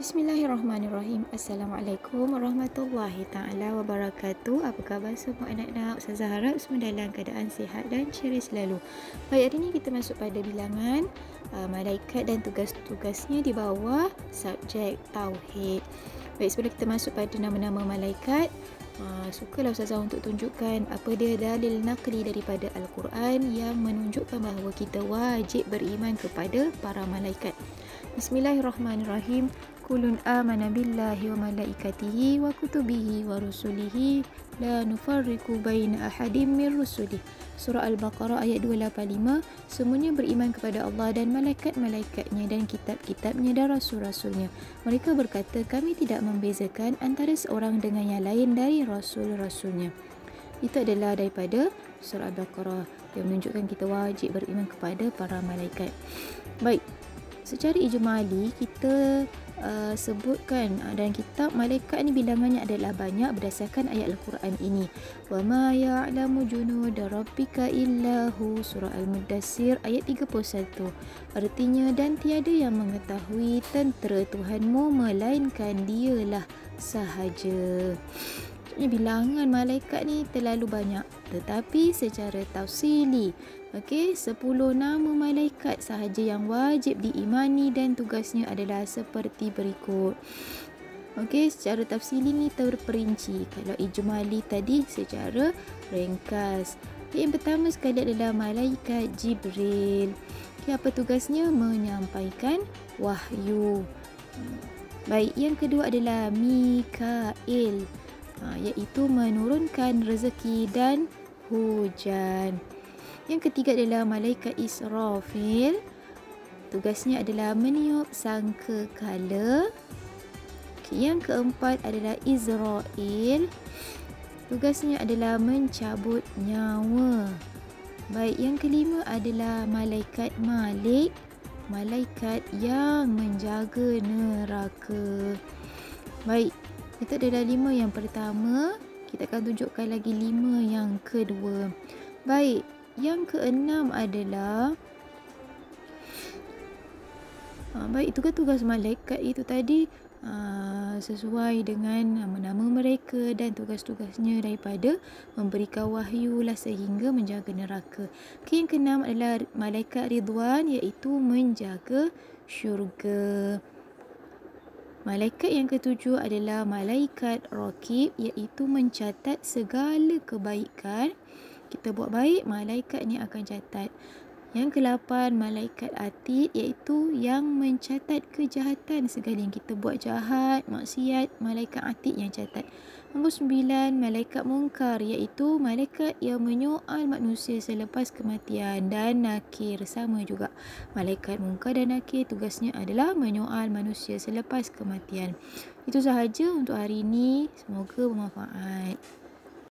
Bismillahirrahmanirrahim. Assalamualaikum warahmatullahi taala wabarakatuh. Apa khabar semua anak-anak? Ustazah harap semua dalam keadaan sihat dan ceria selalu. Baik, hari ini kita masuk pada bilangan uh, malaikat dan tugas-tugasnya di bawah subjek tauhid. Baik, sebelum kita masuk pada nama-nama malaikat, uh, sukalah Ustazah untuk tunjukkan apa dia dalil nakli daripada Al-Quran yang menunjukkan bahawa kita wajib beriman kepada para malaikat. Bismillahirrahmanirrahim. Kulun amana billahi wa malaikatihi wa kutubihi wa rusulihi la nufarriku baina ahadim min rusulih. Surah Al-Baqarah ayat 285. Semuanya beriman kepada Allah dan malaikat-malaikatnya dan kitab-kitabnya dan rasul-rasulnya. Mereka berkata kami tidak membezakan antara seorang dengan yang lain dari rasul-rasulnya. Itu adalah daripada surah Al-Baqarah yang menunjukkan kita wajib beriman kepada para malaikat. Baik, secara ijmali kita uh, sebutkan uh, dalam kitab malaikat ni bilangannya adalah banyak berdasarkan ayat al-Quran ini. Wa ma ya'lamu junuda rabbika illa hu surah al-Mudassir ayat 31. Artinya dan tiada yang mengetahui tentera Tuhanmu melainkan dialah sahaja. Maksudnya bilangan malaikat ni terlalu banyak. Tetapi secara tafsili Okey, 10 nama malaikat sahaja yang wajib diimani dan tugasnya adalah seperti berikut. Okey, secara tafsili ni terperinci. Kalau ijmali tadi secara ringkas. Yang pertama sekali adalah malaikat Jibril. Okay, apa tugasnya? Menyampaikan wahyu. Baik, yang kedua adalah Mikail. Ha, iaitu menurunkan rezeki dan hujan. Yang ketiga adalah malaikat Israfil. Tugasnya adalah meniup sangka kala. Yang keempat adalah Israel. Tugasnya adalah mencabut nyawa. Baik, yang kelima adalah malaikat Malik. Malaikat yang menjaga neraka. Baik, itu adalah lima yang pertama. Kita akan tunjukkan lagi lima yang kedua. Baik, yang keenam adalah uh, baik itu kan tugas malaikat itu tadi uh, sesuai dengan nama-nama mereka dan tugas-tugasnya daripada memberikan wahyu lah sehingga menjaga neraka. Okay, yang keenam adalah malaikat Ridwan iaitu menjaga syurga. Malaikat yang ketujuh adalah malaikat Raqib iaitu mencatat segala kebaikan kita buat baik, malaikat ni akan catat. Yang ke-8, malaikat atid iaitu yang mencatat kejahatan segala yang kita buat jahat, maksiat, malaikat atid yang catat. Nombor 9, malaikat mungkar iaitu malaikat yang menyoal manusia selepas kematian dan nakir sama juga. Malaikat mungkar dan nakir tugasnya adalah menyoal manusia selepas kematian. Itu sahaja untuk hari ini. Semoga bermanfaat.